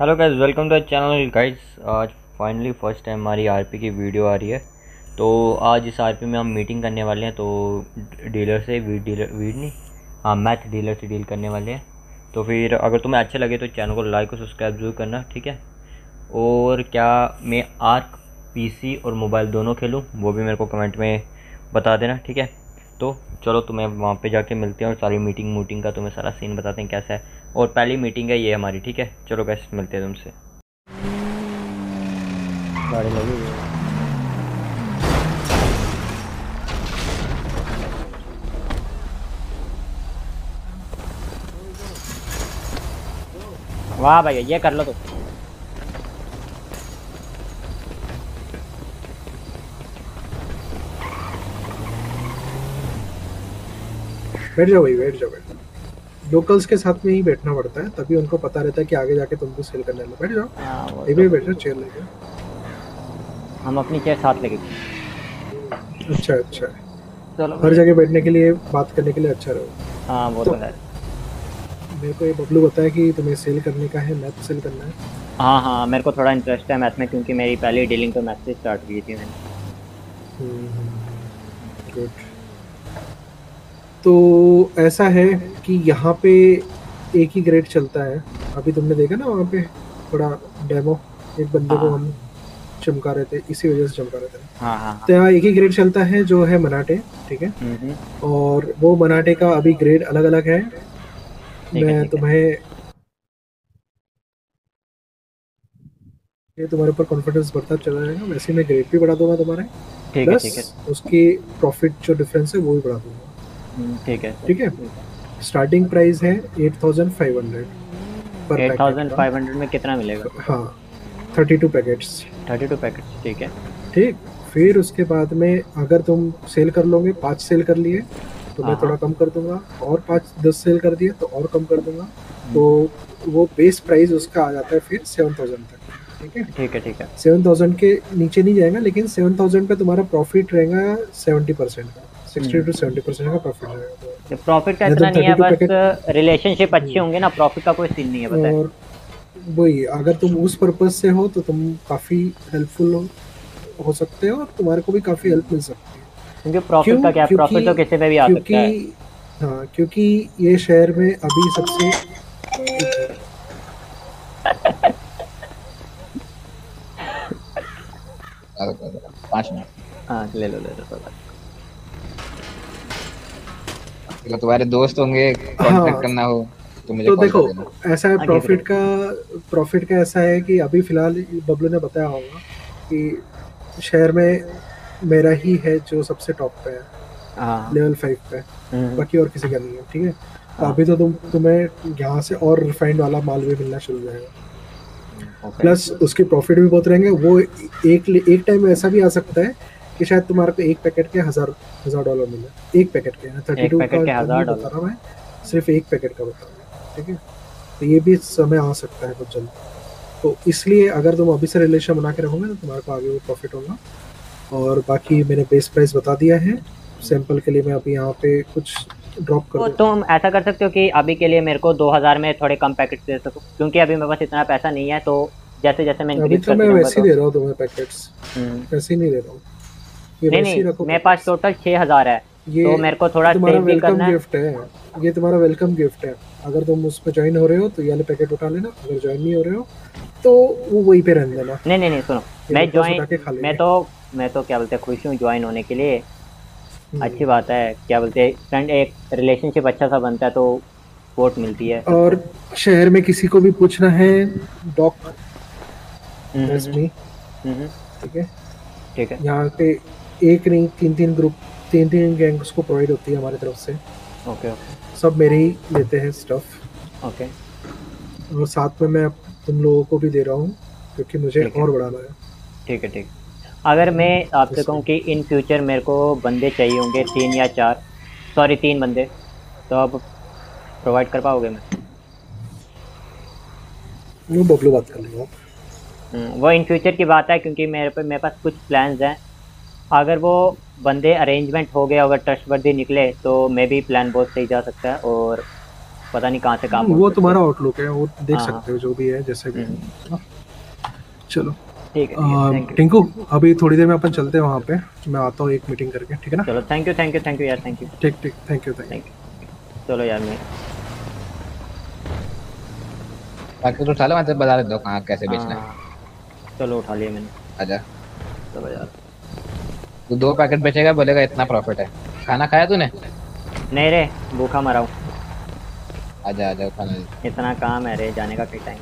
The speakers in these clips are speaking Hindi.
Hello guys welcome to channel guys आज फाइनली फ़र्स्ट टाइम हमारी आरपी की वीडियो आ रही है। तो आज इस आरपी में हम मीटिंग करने वाले हैं तो डीलर से वीड डीलर वीड नहीं हाँ मैथ डीलर से डील करने वाले हैं। तो फिर अगर तुम्हें अच्छे लगे तो चैनल को लाइक और सब्सक्राइब ज़रूर करना, ठीक है? और क्या मैं आर्क पीसी और मोबाइल दोनों खेलूँ, वो भी मेरे को कमेंट में बता देना, ठीक है? तो चलो तुम्हें वहाँ पे जाके मिलते हैं और सारी मीटिंग मूटिंग का तुम्हें सारा सीन बताते हैं कैसा है। और पहली मीटिंग है ये हमारी ठीक है? चलो कैसे मिलते हैं तुमसे। गाड़ी लगी वाह भैया ये कर लो तो। बैठ जाओ भाई बैठ जाओ बैठ जाओ। लोकल्स के साथ में ही बैठना पड़ता है तभी उनको पता रहता है कि आगे जाके तुमको सेल करने वाला। बैठ जाओ। ये भी बैठ जाओ चेयर लेके तो हम अपनी चेयर साथ लेके अच्छा अच्छा। चलो हर जगह बैठने के लिए बात करने के लिए अच्छा रहो। हाँ वो तो है। मेरे को ये बबलू बताया कि तुम्हें सेल करने का है मैथ सेल करना है। हाँ हाँ मेरे को थोड़ा इंटरेस्ट है मैथ में क्योंकि मेरी पहली डीलिंग तो मैथ से स्टार्ट की थी मैंने। गुड तो ऐसा है कि यहाँ पे एक ही ग्रेड चलता है। अभी तुमने देखा ना वहाँ पे थोड़ा डेमो एक बंदे को हाँ। हम चमका रहे थे इसी वजह से चमका रहे थे। हाँ हाँ। तो यहाँ एक ही ग्रेड चलता है जो है मनाटे ठीक है? हम्म, हम्म, और वो मनाटे का अभी ग्रेड अलग अलग है मैं तुम्हें ये तुम्हारे ऊपर कॉन्फिडेंस बढ़ता चला जाएगा। वैसे मैं ग्रेड भी बढ़ा दूँगा तुम्हारे। ठीक है ठीक है। प्लस उसकी प्रॉफिट जो डिफरेंस है वो भी बढ़ा दूँगा। ठीक है ठीक है। स्टार्टिंग प्राइस है एट थाउज़ेंड फाइव हंड्रेड पर एट थाउज़ेंड फाइव हंड्रेड में कितना मिलेगा? हाँ thirty two packets thirty two packet ठीक है। ठीक फिर उसके बाद में अगर तुम सेल कर लोगे पाँच सेल कर लिए तो मैं हाँ। थोड़ा कम कर दूँगा और पाँच दस सेल कर दिए तो और कम कर दूँगा। तो हम्म। वो बेस प्राइस उसका आ जाता है फिर सेवन थाउज़ेंड तक ठीक है? ठीक है ठीक है। सेवन थाउज़ेंड के नीचे नहीं जाएगा लेकिन सेवन थाउज़ेंड पे तुम्हारा प्रॉफिट रहेगा सेवेंटी परसेंट का। Sixty hmm. To seventy percent का प्रॉफिट रहेगा प्रॉफिट का तो इतना नहीं है बस रिलेशनशिप अच्छे होंगे ना प्रॉफिट का कोई सीन नहीं है पता और वही अगर तुम उस पर्पज से हो तो तुम काफ़ी हेल्पफुल हो, हो सकते हो और तुम्हारे को भी काफ़ी हेल्प मिल सकती है। क्योंकि प्रॉफिट का क्या प्रॉफिट तो किसी पे भी आ सकता है। हाँ क्योंकि ये शहर में अभी सबसे पाँच मिनट हाँ ले लो ले लो अगर तुम्हारे दोस्त होंगे कांटेक्ट करना हो तो मुझे तो देखो ऐसा है प्रॉफिट का प्रॉफिट का ऐसा है कि अभी फ़िलहाल बबलू ने बताया होगा कि शहर में मेरा ही है जो सबसे टॉप पे है नहीं। हाँ। लेवल फाइव पे। हम्म, बाकी और किसी का नहीं है ठीक है? तो हाँ। अभी तो तुम तुम्हें यहाँ से और रिफाइंड वाला माल भी मिलना शुरू हो जाएगा। Okay. प्लस उसके प्रॉफिट भी बहुत रहेंगे। वो एक एक टाइम ऐसा भी आ सकता है कि शायद तुम्हारे को एक पैकेट के हज़ार हज़ार डॉलर मिले। एक पैकेट के थर्टी टू का बता रहा मैं सिर्फ़ एक पैकेट का बता रहा हूँ ठीक है? तो ये भी समय आ सकता है कुछ जल्द। तो इसलिए अगर तुम अभी से रिलेशन बना के रखोगे तो तुम्हारे को आगे वो प्रॉफिट होगा। और बाकी मैंने बेस प्राइस बता दिया है सैंपल के लिए मैं अभी यहाँ पे कुछ ड्रॉप कर तो तुम ऐसा कर सकते हो कि अभी के लिए मेरे को 2000 में थोड़े कम पैकेट दे सको क्योंकि अभी मेरे पास इतना पैसा नहीं है तो जैसे जैसे मैं इंक्रीज तो मैं वैसे ही दे रहा हूँ तुम्हें पैकेट्स हम्म, वैसे ही नहीं दे रहा हूँ। नहीं नहीं मेरे पास टोटल 6000 है ये तो मेरे को थोड़ा तुम्हारा वेलकम गिफ्ट है। ये तुम्हारा वेलकम गिफ्ट है। अगर तुम उस पर ज्वाइन हो रहे हो तो ये वाले पैकेट उठा लेना। अगर ज्वाइन नहीं हो रहे हो तो वो वहीं पे रहने देना। नहीं नहीं नहीं सुनो। मैं ज्वाइन। मैं तो मैं तो क्या बोलते हैं खुश हूँ ज्वाइन होने के लिए। हम्म। अच्छी बात है। क्या बोलते हैं फ्रेंड एक रिलेशनशिप अच्छा सा बनता है तो सपोर्ट मिलती है। और शहर में किसी को भी पूछना है डॉक दैट्स मी हम्म, हम्म, ठीक है? ठीक है। यहाँ पे एक नहीं तीन तीन ग्रुप तीन तीन गैंग्स को प्रोवाइड होती है हमारी तरफ़ से। ओके ओके सब मेरे ही लेते हैं स्टफ़ ओके और साथ में मैं तुम लोगों को भी दे रहा हूँ क्योंकि मुझे है। और बढ़ाना है। ठीक है ठीक। अगर मैं आपसे कहूँ कि इन फ्यूचर मेरे को बंदे चाहिए होंगे तीन या चार सॉरी तीन बंदे तो आप प्रोवाइड कर पाओगे मैं बबलू बात कर लेगा। हम्म, वो इन फ्यूचर की बात है क्योंकि मेरे पे मेरे पास कुछ प्लान्स हैं। अगर वो बंदे अरेंजमेंट हो गए अगर ट्रस्ट वर्दी निकले तो मे भी प्लान बहुत सही जा सकता है और पता नहीं कहाँ से काम वो तुम्हारा आउटलुक है वो देख हाँ, सकते हो जो भी है जैसे भी। हम्म। चलो। ठीक है, है टिंकू अभी थोड़ी देर में अपन चलते हैं वहाँ पे। मैं आता हूँ एक मीटिंग करके ठीक है ना? चलो thank you thank you thank you यार थैंक यू ठीक ठीक थैंक यू थैंक यू चलो यार मैं बाकी तो उठा लो मैं तो बता देता हूँ कहाँ कैसे बेचना है। हाँ, चलो उठा लिया मैंने। आजा। चलो यार। तू दो पैकेट बेचेगा बोलेगा इतना प्रॉफिट है। खाना खाया तूने? नहीं रे भूखा मरा हूँ। आजा आजा खाना इतना काम है रे जाने का क्या टाइम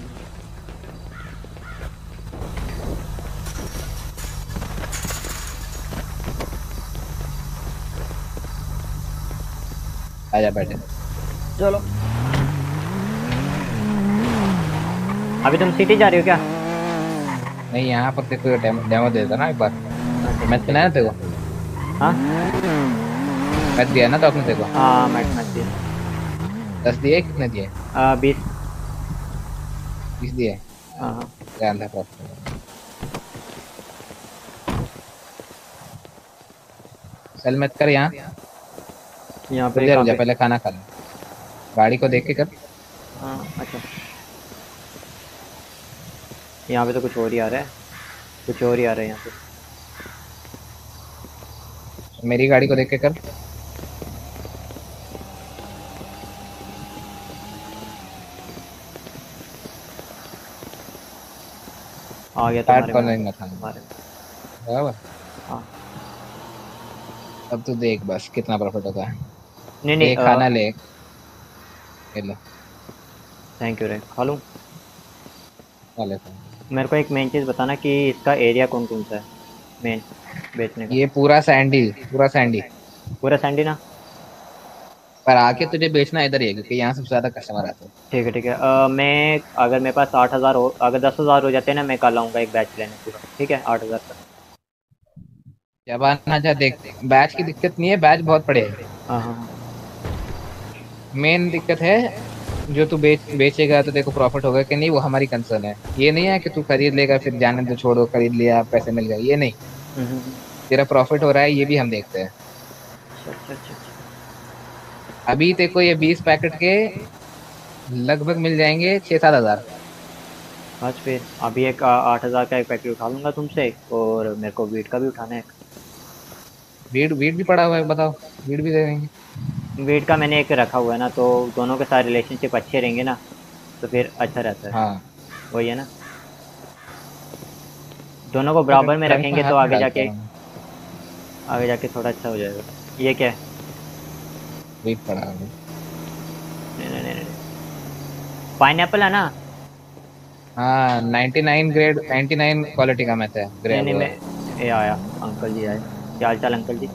आजा बैठे। चलो। अभी तुम सिटी जा रही हो क्या? नहीं यहाँ पर को डेमो दे देता ना एक बार। मैथ ना तेरे को हाँ मैथ दिया ना तो आपने तेरे को हाँ मैं मैं दिया दस दिए कितने दिए बीस बीस दिए हाँ हाँ ध्यान था प्रॉफिट चल मैथ कर यहाँ यहाँ पे रुक जा? पहले खाना खा ले गाड़ी को देख के कर हाँ अच्छा यहाँ पे तो कुछ और ही आ रहा है कुछ और ही आ रहा है यहाँ पे मेरी गाड़ी को देख के कर। आ गया तुम्हारे कर में, में। बराबर? हाँ। अब तो देख बस कितना प्रॉफिट होता है। नहीं नहीं खाना ले। ये लो। थैंक यू रे खा लूँ? खा लेता हूँ मेरे को एक मेन चीज़ बताना कि इसका एरिया कौन कौन सा है? मेन बेचने का। ये पूरा सैंडी पूरा सैंडी। पूरा सैंडी ना? पर आके तुझे बेचना इधर ही है क्योंकि यहाँ सबसे ज़्यादा कस्टमर आते हैं। ठीक है ठीक है। अ, मैं अगर मेरे पास आठ हज़ार हो अगर दस हज़ार हो जाते हैं ना मैं कल आऊँगा एक बैच लेने पूरा ठीक है? आठ हज़ार का जब आना चाह देख बैच की दिक्कत नहीं है बैच बहुत बड़े है। हाँ हाँ हाँ। मेन दिक्कत है जो तू बेच बेचेगा तो देखो प्रॉफिट होगा कि नहीं वो हमारी कंसर्न है। ये नहीं है कि तू खरीद लेगा फिर जाने तो छोड़ो खरीद लिया पैसे मिल गए ये नहीं। हम्म। तेरा प्रॉफिट हो रहा है ये भी हम देखते हैं। अच्छा अच्छा अच्छा। अभी तेरे को ये बीस पैकेट के लगभग मिल जाएँगे छः सात हज़ार। बस फिर अभी एक आठ हज़ार का एक पैकेट उठा लूँगा तुमसे और मेरे को वीट का भी उठाना है वीड वीड भी पड़ा हुआ है बताओ वीड भी दे देंगे। वीट का मैंने एक रखा हुआ है ना तो दोनों के साथ रिलेशनशिप अच्छे रहेंगे ना तो फिर अच्छा रहता है। हाँ। वही है ना। दोनों को बराबर में रखेंगे तो आगे जाके आगे जाके थोड़ा अच्छा हो जाएगा। ये क्या है? वीड पड़ा है। नहीं नहीं नहीं नहीं। पाइन है ना? हाँ 99 ग्रेड 99 क्वालिटी का मैथ है नहीं नहीं मैं ये आया अंकल जी आए। क्या हाल चाल अंकल जी?